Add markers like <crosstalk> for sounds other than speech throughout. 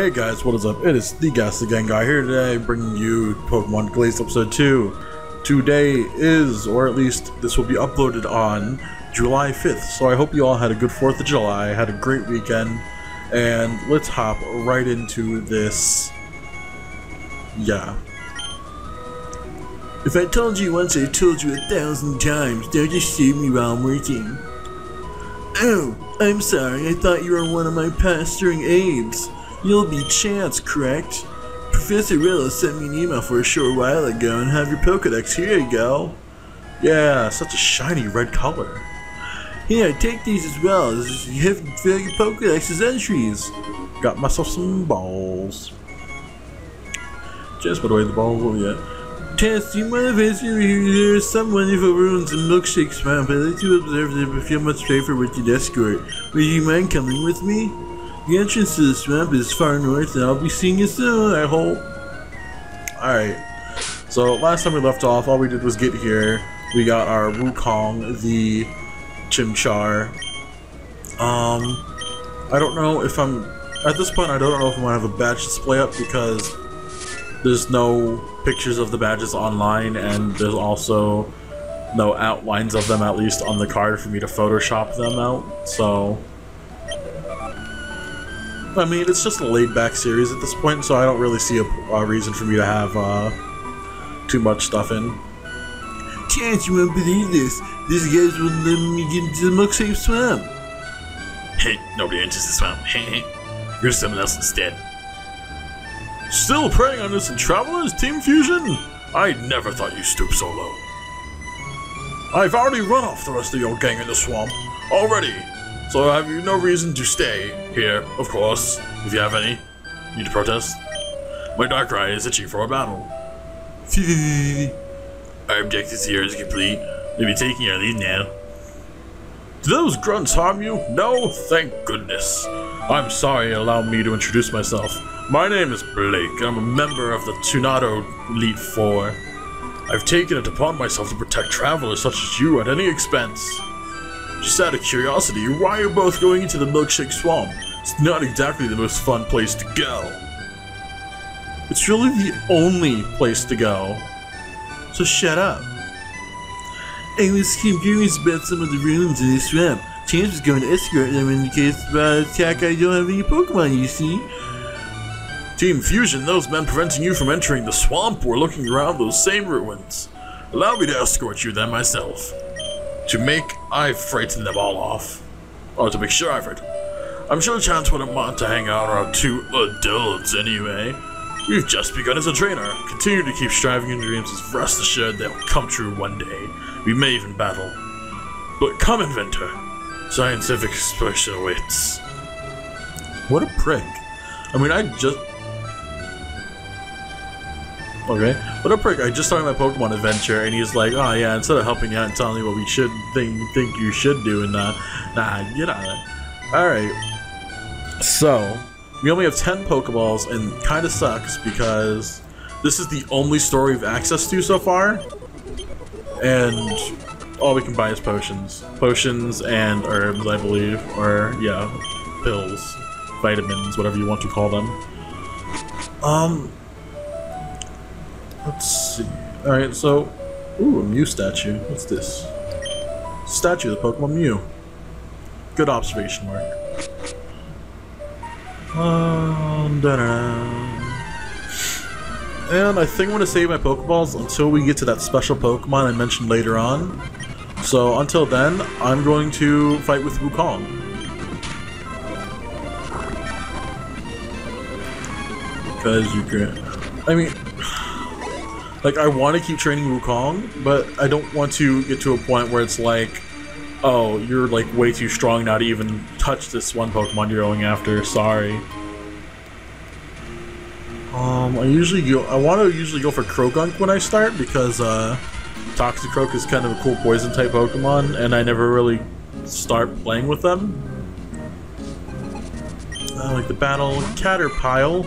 Hey guys, what is up? It is the Ghastly Gang Guy here today, bringing you Pokemon Glaze Episode 2. Today is, or at least this will be uploaded on July 5th, so I hope you all had a good 4th of July, had a great weekend, and let's hop right into this. Yeah. If I told you once, I told you a thousand times. Don't just save me while I'm working. Oh, I'm sorry. I thought you were one of my pestering aides. You'll be Chance, correct? Professor Willow sent me an email for a short while ago and have your Pokedex. Here you go. Yeah, such a shiny red color. Here, take these as well. You have to fill your Pokedex's entries. Got myself some balls. Just put away the balls, oh yeah. Tess, you if I ask you there is some wonderful ruins in Milkshake Swamp? I'd like to observe them and feel much safer with your escort. Would you mind coming with me? The entrance to the swamp is far north and I'll be seeing you soon, I hope. Alright. So last time we left off, all we did was get here. We got our Wukong, the Chimchar. Um, I don't know if I'm... At this point, I don't know if I'm going to have a badge display up because there's no pictures of the badges online and there's also no outlines of them at least on the card for me to photoshop them out so I mean it's just a laid back series at this point so I don't really see a, a reason for me to have uh, too much stuff in Chance you won't believe this these guys wouldn't let me get into the milkshake swamp Hey, nobody enters the swamp. You're someone else instead. Still preying on innocent travelers, Team Fusion? I never thought you stoop so low. I've already run off the rest of your gang in the swamp. Already. So I have you no reason to stay here, of course, if you have any. Need to protest? My Darkrai is itchy for a battle. Our objective here is complete. We'll be taking our lead now. Do those grunts harm you? No? Thank goodness. I'm sorry, allow me to introduce myself. My name is Blake, I'm a member of the Tunod Elite Four. I've taken it upon myself to protect travelers such as you at any expense. Just out of curiosity, why are you both going into the Milkshake Swamp? It's not exactly the most fun place to go. It's really the only place to go. So shut up. I was curious about some of the ruins in this swamp. Chance was going to escort them in case of uh, attack I don't have any Pokemon, you see. Team Fusion, those men preventing you from entering the swamp were looking around those same ruins. Allow me to escort you there myself. To make, I've frightened them all off. Or to make sure I've frightened. I'm sure Chance wouldn't want to hang out around two adults anyway. We've just begun as a trainer. Continue to keep striving in dreams as rest assured they'll come true one day. We may even battle. But come, inventor. Scientific expression awaits. What a prick. I mean, I just... Okay. What a prick. I just started my Pokemon adventure, and he's like, oh yeah, instead of helping you out and telling you what we should think, think you should do, and uh, nah, get on it. Alright. So, we only have 10 Pokeballs, and kind of sucks because this is the only store we've access to so far. And all we can buy is potions. Potions and herbs, I believe. Or, yeah, pills, vitamins, whatever you want to call them. Um, let's see. Alright, so, ooh, a Mew statue. What's this? Statue of the Pokemon Mew. Good observation, Mark. Um, and I think I'm going to save my Pokeballs until we get to that special Pokemon I mentioned later on. So until then, I'm going to fight with Wukong. Because you can... I mean... Like, I want to keep training Wukong, but I don't want to get to a point where it's like, oh, you're like way too strong now to even touch this one Pokemon you're going after. Sorry. Um, I usually go. I want to usually go for Croagunk when I start because uh, Toxicroak is kind of a cool poison type Pokemon, and I never really start playing with them. I like the battle Caterpie.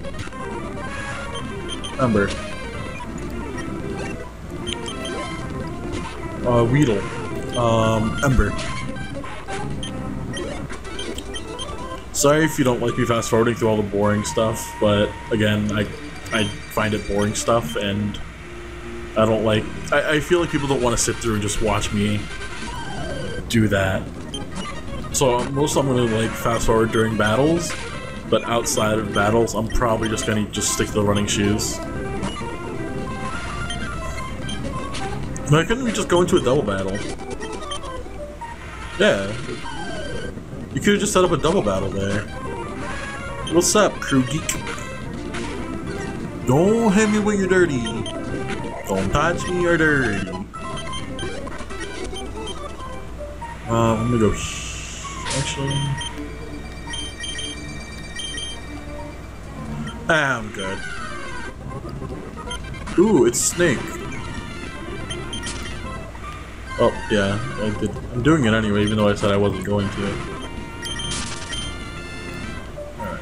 Ember. Uh, Weedle. Um, Ember. Sorry if you don't like me fast forwarding through all the boring stuff, but again, I I find it boring stuff, and I don't like. I, I feel like people don't want to sit through and just watch me do that. So most I'm gonna like fast forward during battles, but outside of battles, I'm probably just gonna just stick to the running shoes. Why couldn't we just go into a double battle? Yeah. You could have just set up a double battle there. What's up, crew geek? Don't hit me when you're dirty. Don't touch me, you're dirty. Um, I'm gonna go. Actually, ah, I'm good. Ooh, it's Snake. Oh, yeah, I did. I'm doing it anyway, even though I said I wasn't going to. Alright.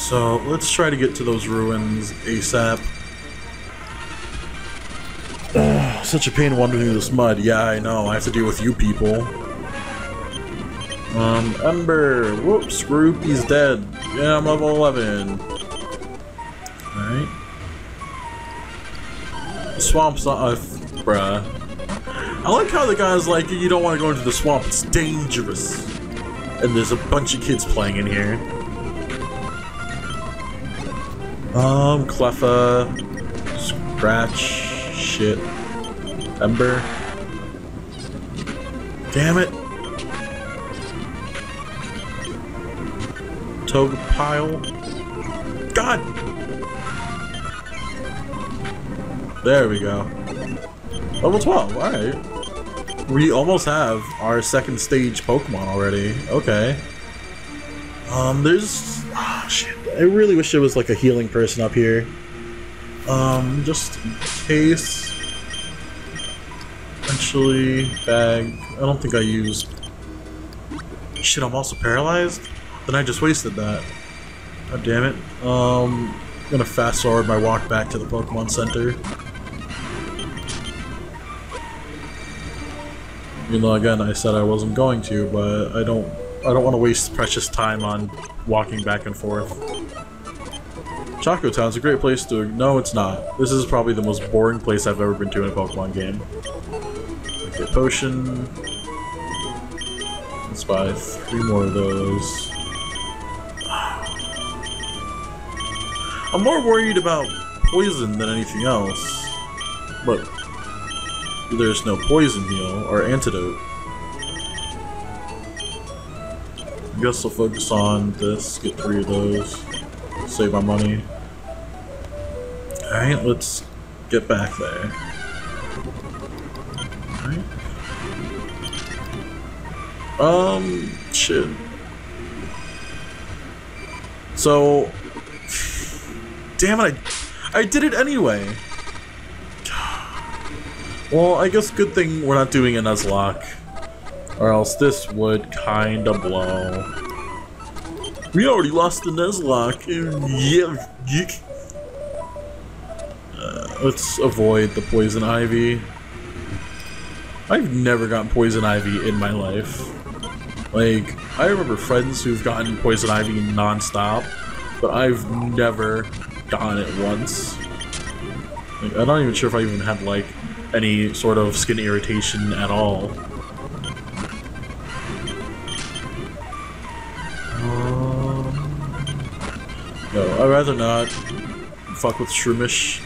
So, let's try to get to those ruins ASAP. Ugh, <sighs> such a pain wandering through this mud. Yeah, I know. I have to deal with you people. Um, Ember. Whoops, Rupee's dead. Yeah, I'm level 11. Alright. Swamp's not... Uh, bruh. I like how the guy's like, you don't want to go into the swamp, it's dangerous. And there's a bunch of kids playing in here. Um, Cleffa, Scratch, shit, Ember. Damn it. Togepi. God! There we go. Level 12, alright. We almost have our second stage Pokemon already. Okay. Um, there's... Oh, shit. I really wish there was like a healing person up here. Um, just in case. Actually, bag. I don't think I used... Shit, I'm also paralyzed? Then I just wasted that. God damn it. Um, I'm gonna fast forward my walk back to the Pokemon Center. Even though again I said I wasn't going to, but I don't I don't want to waste precious time on walking back and forth. Choco Town's a great place to no it's not. This is probably the most boring place I've ever been to in a Pokemon game. Okay, potion. Let's buy three more of those. <sighs> I'm more worried about poison than anything else. But there's no poison heal or antidote. I guess I'll focus on this, get three of those, save my money. Alright, let's get back there. Alright. Um, shit. So, damn it, I, I did it anyway. Well, I guess good thing we're not doing a Nuzlocke. Or else this would kinda blow. We already lost the Nuzlocke. Yeah. Uh, let's avoid the Poison Ivy. I've never gotten Poison Ivy in my life. Like, I remember friends who've gotten Poison Ivy non-stop, but I've never gotten it once. Like, I'm not even sure if I even had, like, any sort of skin irritation at all. Um, no, I'd rather not fuck with Shroomish.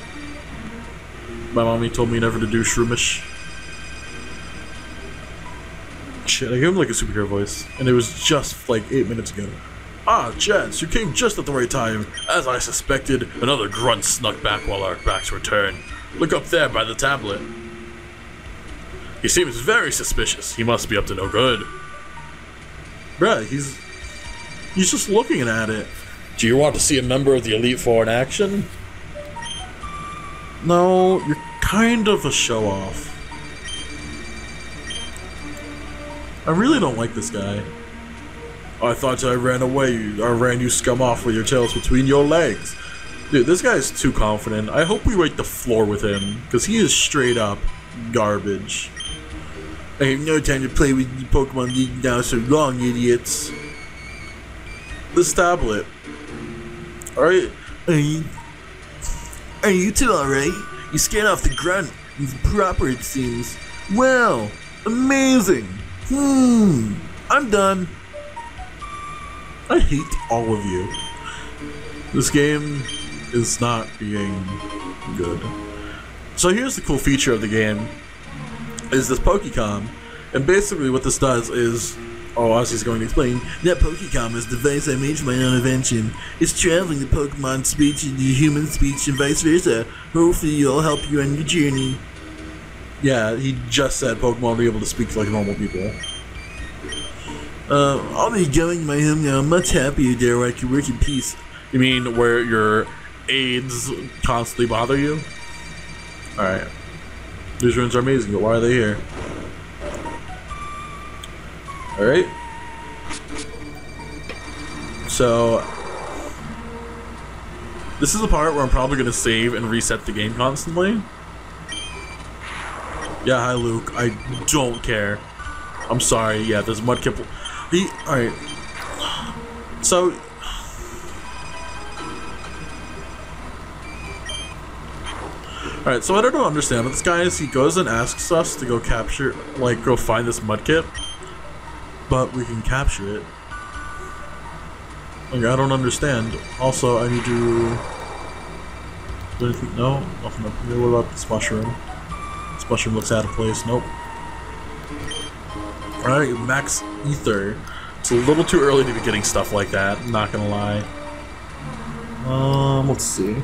My mommy told me never to do Shroomish. Shit, I gave him like a superhero voice, and it was just like eight minutes ago. Ah, Chance, you came just at the right time. As I suspected, another grunt snuck back while our backs were turned. Look up there by the tablet. He seems very suspicious. He must be up to no good. Bruh, he's... He's just looking at it. Do you want to see a member of the Elite Four in action? No, you're kind of a show-off. I really don't like this guy. I thought I ran away. I ran you scum off with your tails between your legs. Dude, this guy is too confident. I hope we rate the floor with him, because he is straight up garbage. I have no time to play with Pokemon League now, so long, idiots. this tablet. Alright? Are you, are you two alright? You scared off the grunt. He's proper, it seems. Well, amazing. Hmm, I'm done. I hate all of you. This game is not being good. So here's the cool feature of the game is this Pokecom. And basically what this does is Oh, Ozzy's going to explain. That Pokecom is the device I made for my own invention. It's traveling the Pokemon speech into human speech and vice versa. Hopefully it'll help you on your journey. Yeah, he just said Pokemon will be able to speak like normal people. Uh, I'll be going my home now. I'm much happier there where I can work in peace. You mean where your aides constantly bother you? Alright. These runes are amazing, but why are they here? Alright. So, this is the part where I'm probably going to save and reset the game constantly. Yeah, hi Luke. I don't care. I'm sorry. Yeah, there's Mudkip. The alright. So Alright, so I don't understand, but this guy is he goes and asks us to go capture like go find this mudkip but we can capture it. Like, I don't understand. Also, I need to... Do anything? No? Nothing up here. What about this mushroom? This mushroom looks out of place. Nope. Alright, max ether. It's a little too early to be getting stuff like that, not gonna lie. Um, let's see.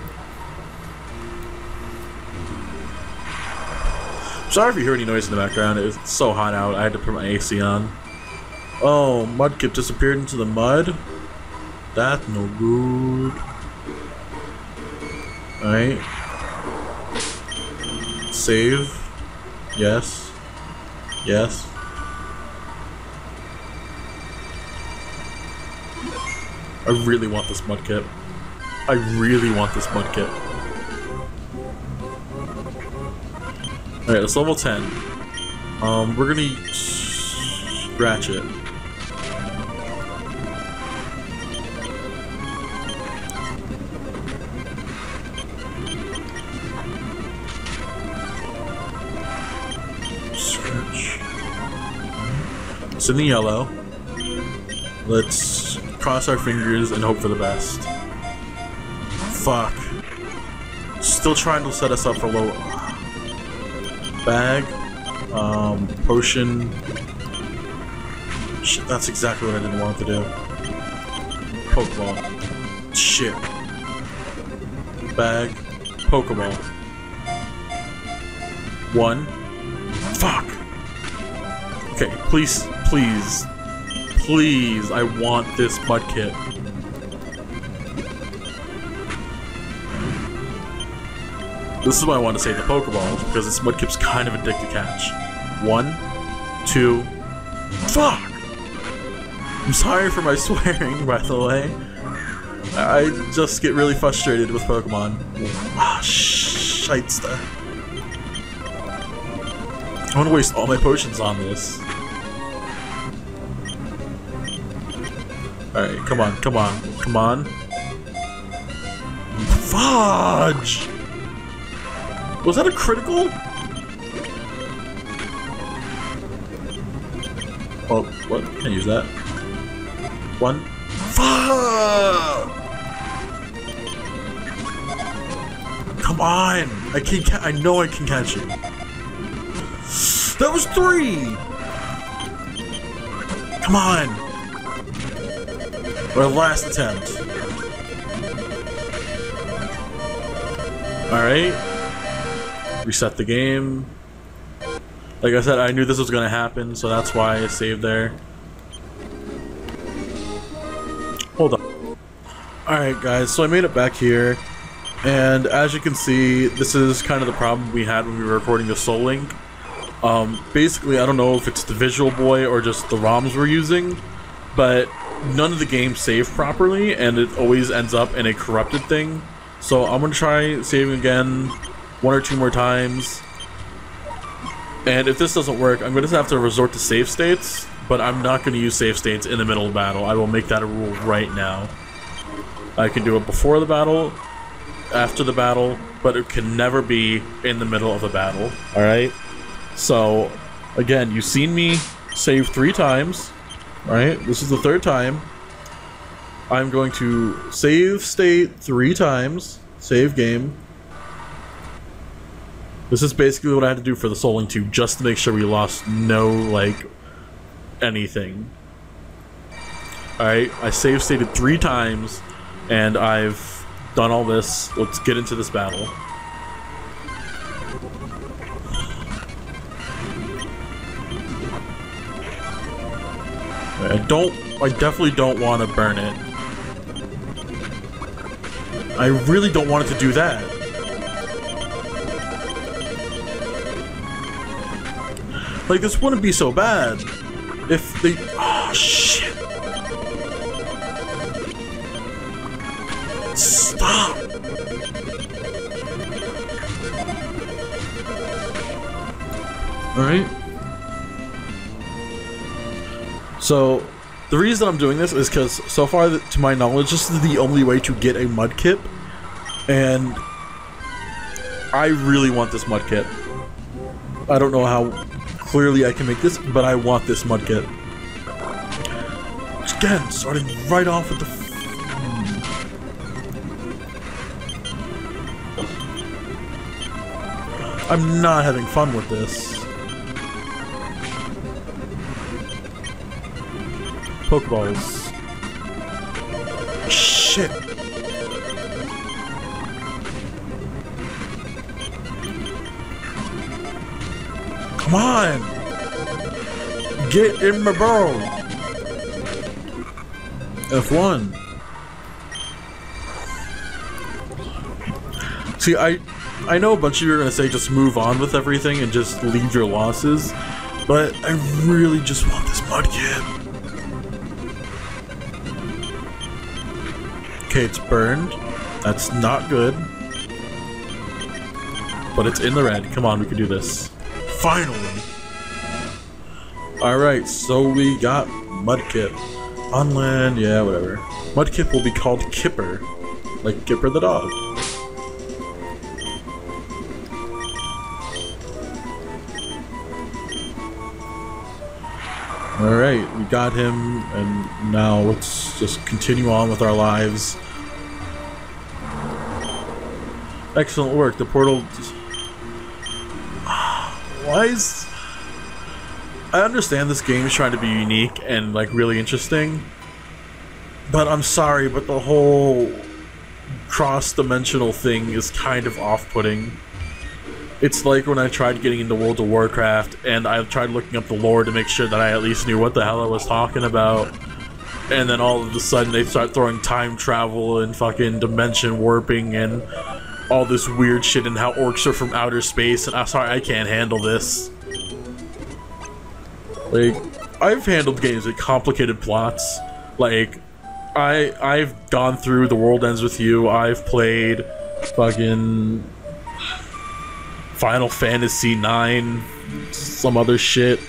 Sorry if you hear any noise in the background, it's so hot out, I had to put my AC on. Oh, Mudkip disappeared into the mud? That's no good. Alright. Save. Yes. Yes. I really want this Mudkip. I really want this Mudkip. Alright, it's level 10. Um, we're gonna scratch it. It's in the yellow. Let's cross our fingers and hope for the best. Fuck. Still trying to set us up for low. Bag. Um, potion. Shit, that's exactly what I didn't want to do. Pokeball. Shit. Bag. Pokeball. One. Fuck. Okay, please Please. Please, I want this Mudkip. This is why I want to save the Pokeballs, because this Mudkip's kind of a dick to catch. One, two, fuck! I'm sorry for my <laughs> swearing, by the way. I just get really frustrated with Pokemon. Ah, shitester. I want to waste all my potions on this. Alright, come on, come on, come on. Fudge! Was that a critical? Oh, what? Can I use that? One. Fuck! Come on! I can I know I can catch it. That was three! Come on! Our last attempt. Alright. Reset the game. Like I said, I knew this was going to happen, so that's why I saved there. Hold on. Alright guys, so I made it back here. And as you can see, this is kind of the problem we had when we were recording the Soul Link. Um, basically, I don't know if it's the Visual Boy or just the ROMs we're using, but none of the games save properly, and it always ends up in a corrupted thing. So I'm gonna try saving again one or two more times. And if this doesn't work, I'm gonna have to resort to save states. but I'm not going to use save states in the middle of battle. I will make that a rule right now. I can do it before the battle, after the battle, but it can never be in the middle of a battle. Alright? So, again, you've seen me save three times. Alright? This is the third time. I'm going to save state three times. Save game. This is basically what I had to do for the Soul Link 2, just to make sure we lost no, like, anything. Alright, I save stated three times, and I've done all this. Let's get into this battle. I don't, I definitely don't want to burn it. I really don't want it to do that. Like, this wouldn't be so bad if they... Oh, shit. Stop. Alright. So, the reason I'm doing this is because, so far, to my knowledge, this is the only way to get a Mudkip. And I really want this Mudkip. I don't know how clearly I can make this, but I want this Mudkip. Again, starting right off with the I'm not having fun with this. Pokeballs. Shit. Come on! Get in my barrel! F1. See, I I know a bunch of you are going to say just move on with everything and just leave your losses, but I really just want this Mudkip. Okay, it's burned. That's not good. But it's in the red. Come on, we can do this. Finally! Alright, so we got Mudkip. On land, yeah, whatever. Mudkip will be called Kipper. Like Kipper the dog. Alright, we got him, and now let's just continue on with our lives. Excellent work. The portal... Why is... I understand this game is trying to be unique and, like, really interesting. But I'm sorry, but the whole cross-dimensional thing is kind of off-putting. It's like when I tried getting into World of Warcraft and I tried looking up the lore to make sure that I at least knew what the hell I was talking about. And then all of a sudden they start throwing time travel and fucking dimension warping and all this weird shit and how orcs are from outer space. And I'm sorry, I can't handle this. Like, I've handled games with complicated plots. Like, I I've gone through The World Ends With You. I've played fucking Final Fantasy IX, some other shit.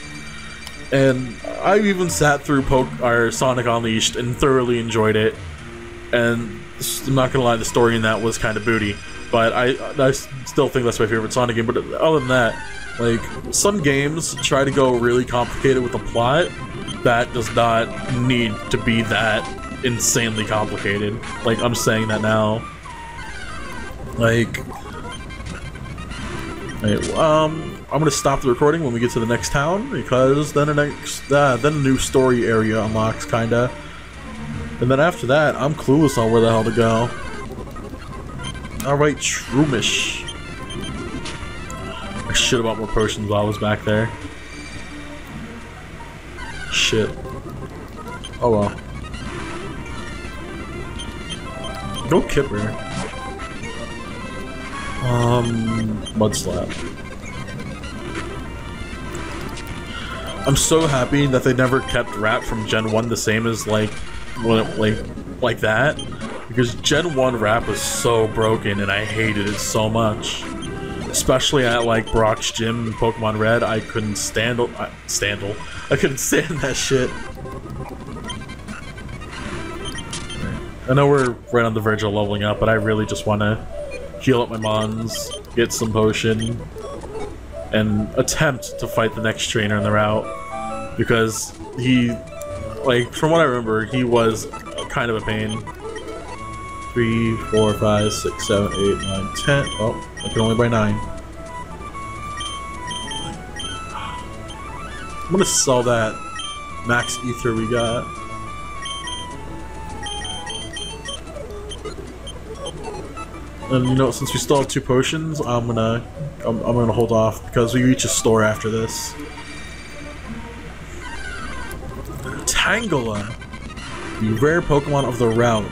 And I even sat through Poke or Sonic Unleashed and thoroughly enjoyed it. And I'm not gonna lie, the story in that was kind of booty. But I, I still think that's my favorite Sonic game. But other than that, like some games try to go really complicated with the plot that does not need to be that insanely complicated. Like I'm saying that now. Like Right, um, I'm gonna stop the recording when we get to the next town because then the next, uh, then a new story area unlocks, kinda, and then after that, I'm clueless on where the hell to go. All right, Shroomish. I should have bought more potions while I was back there. Shit. Oh well. Go Kipper. Um, Mudslap. I'm so happy that they never kept Wrap from Gen 1 the same as like, like, like that. Because Gen 1 Wrap was so broken and I hated it so much. especially at like Brock's gym in Pokemon Red, I couldn't stand I, standle. I couldn't stand that shit. I know we're right on the verge of leveling up, but I really just want to heal up my mons, get some potion, and attempt to fight the next trainer in the route because he, like, from what I remember, he was kind of a pain. Three, four, five, six, seven, eight, nine, ten. Oh, I can only buy nine. I'm gonna sell that max ether we got. And you know, since we still have two potions, I'm gonna I'm, I'm gonna hold off because we reach a store after this. Tangela, the rare Pokemon of the route.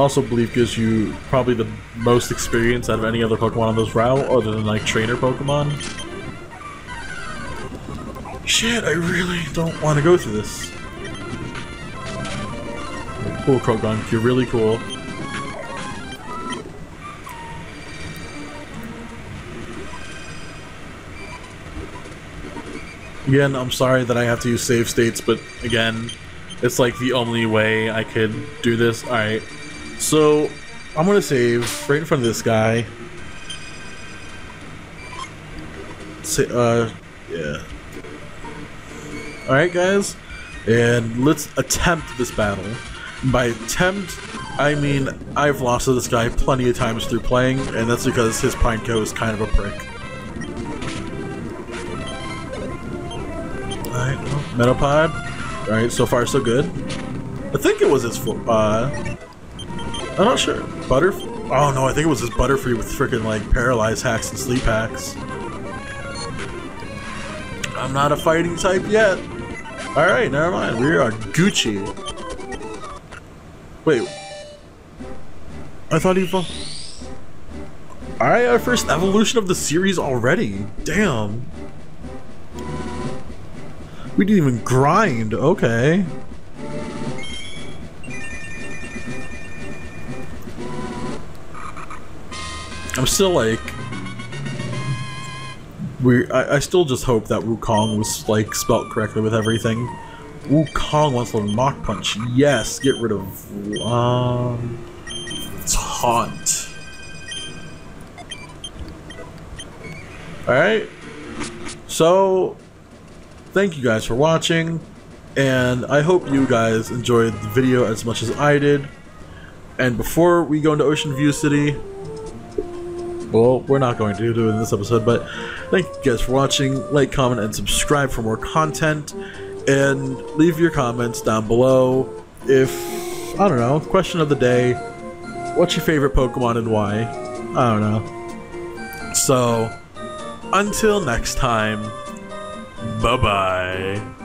Also believe gives you probably the most experience out of any other Pokemon on this route, other than like trainer Pokemon. Shit, I really don't want to go through this. Cool, Croagunk, you're really cool. Again, I'm sorry that I have to use save states, but again, it's like the only way I could do this. Alright, so I'm gonna save right in front of this guy. Say, uh, yeah. Alright, guys, and let's attempt this battle. By attempt, I mean I've lost to this guy plenty of times through playing, and that's because his Pineco is kind of a prick. Alright, Metapod. Alright, so far so good. I think it was his, uh... I'm not sure. Butter... Oh no, I think it was his Butterfree with freaking like Paralyze hacks and Sleep hacks. I'm not a fighting type yet. Alright, never mind. We are Gucci. Wait. I thought he... Alright, our first evolution of the series already. Damn. We didn't even grind. Okay. I'm still like we I, I still just hope that Wukong was like spelt correctly with everything. Wukong wants to learn Mach Punch. Yes, get rid of um Taunt. Alright. So thank you guys for watching and I hope you guys enjoyed the video as much as I did. And before we go into Ocean View City, well, we're not going to do it in this episode, but thank you guys for watching. Like, comment, and subscribe for more content. And leave your comments down below. If, I don't know, question of the day, what's your favorite Pokemon and why? I don't know. So, until next time, bye-bye.